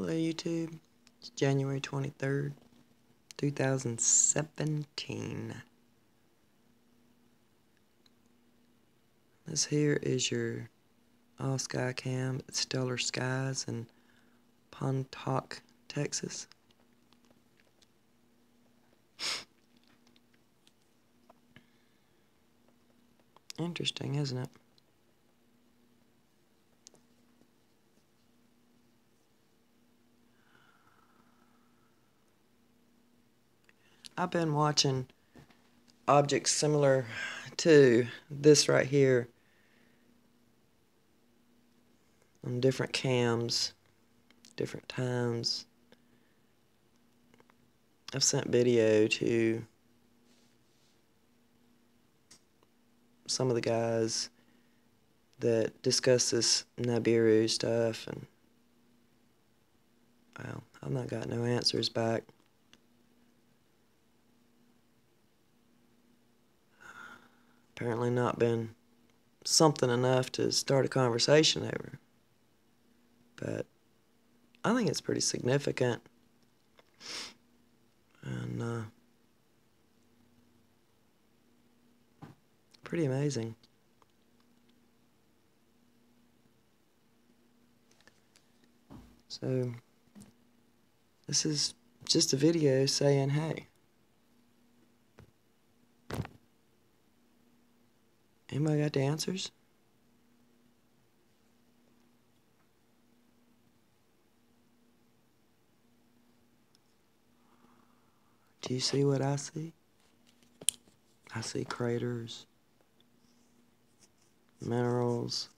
Hello YouTube. It's January 23rd, 2017. This here is your all sky cam at Stellar Skies in Pontotoc, Texas. Interesting, isn't it? I've been watching objects similar to this right here on different cams, different times. I've sent video to some of the guys that discuss this Nibiru stuff and well, I've not got no answers back. Apparently not been something enough to start a conversation over. But I think it's pretty significant. And uh, pretty amazing. So, this is just a video saying, hey, Anybody got the answers? Do you see what I see? I see craters, minerals,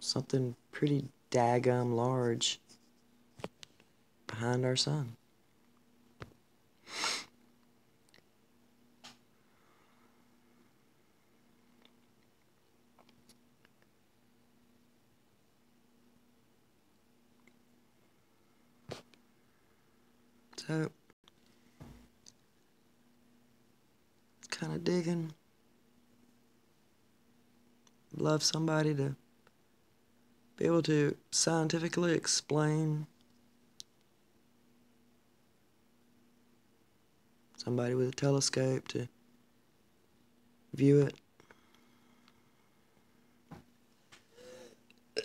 something pretty daggum large behind our sun. So, kind of digging. Love somebody to be able to scientifically explain somebody with a telescope to view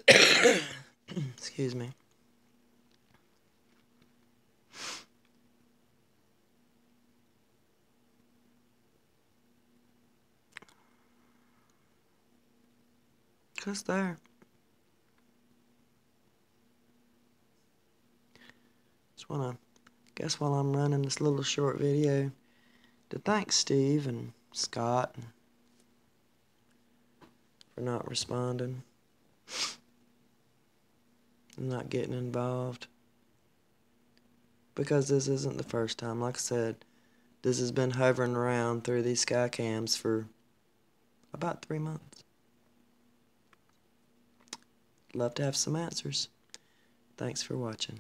it. Excuse me. Just there. Just wanna, guess while I'm running this little short video, to thank Steve and Scott for not responding, not getting involved. Because this isn't the first time. Like I said, this has been hovering around through these sky cams for about three months love to have some answers. Thanks for watching.